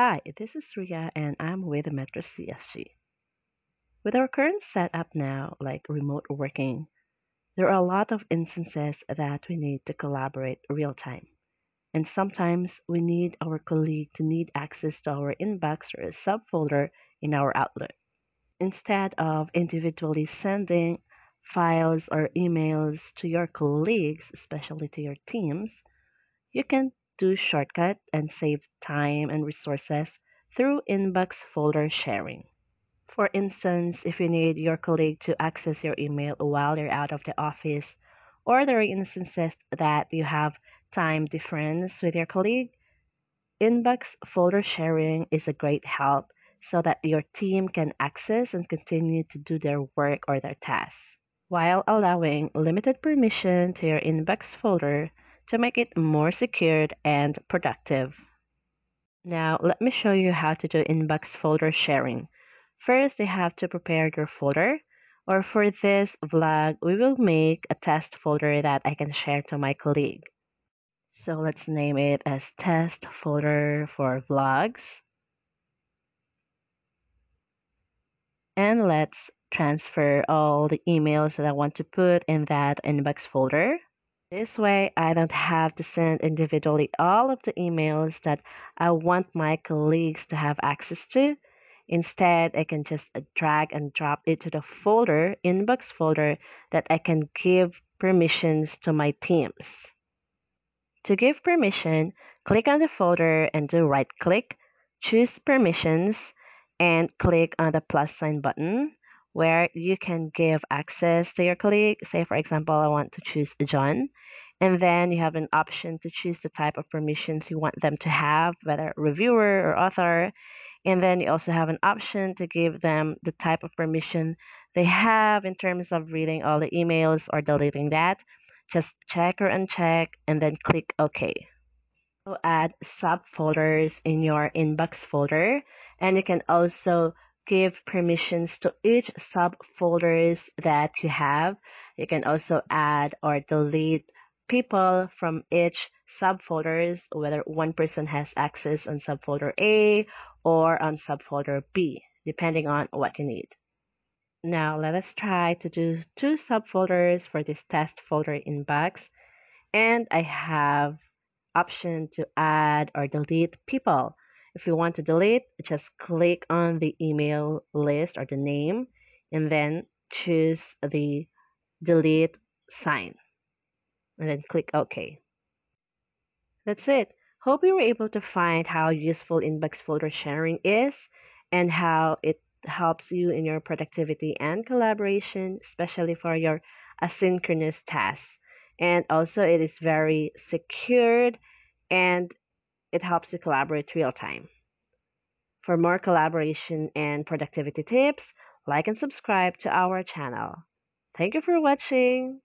Hi, this is Ria and I'm with Metro CSG. With our current setup now, like remote working, there are a lot of instances that we need to collaborate real time. And sometimes we need our colleague to need access to our inbox or a subfolder in our Outlook. Instead of individually sending files or emails to your colleagues, especially to your teams, you can do shortcut and save time and resources through inbox folder sharing. For instance, if you need your colleague to access your email while you're out of the office, or there are instances that you have time difference with your colleague, inbox folder sharing is a great help so that your team can access and continue to do their work or their tasks, while allowing limited permission to your inbox folder to make it more secured and productive. Now, let me show you how to do inbox folder sharing. First, you have to prepare your folder, or for this vlog, we will make a test folder that I can share to my colleague. So let's name it as test folder for vlogs. And let's transfer all the emails that I want to put in that inbox folder. This way, I don't have to send individually all of the emails that I want my colleagues to have access to. Instead, I can just uh, drag and drop it to the folder, inbox folder, that I can give permissions to my teams. To give permission, click on the folder and do right click, choose permissions, and click on the plus sign button where you can give access to your colleague. Say, for example, I want to choose John. And then you have an option to choose the type of permissions you want them to have, whether reviewer or author. And then you also have an option to give them the type of permission they have in terms of reading all the emails or deleting that. Just check or uncheck and then click OK. So add subfolders in your inbox folder and you can also give permissions to each subfolders that you have. You can also add or delete people from each subfolders, whether one person has access on subfolder A or on subfolder B, depending on what you need. Now let us try to do two subfolders for this test folder inbox. And I have option to add or delete people. If you want to delete, just click on the email list or the name and then choose the delete sign and then click OK. That's it. Hope you were able to find how useful inbox folder sharing is and how it helps you in your productivity and collaboration, especially for your asynchronous tasks. And also, it is very secured and it helps you collaborate real time. For more collaboration and productivity tips, like and subscribe to our channel. Thank you for watching.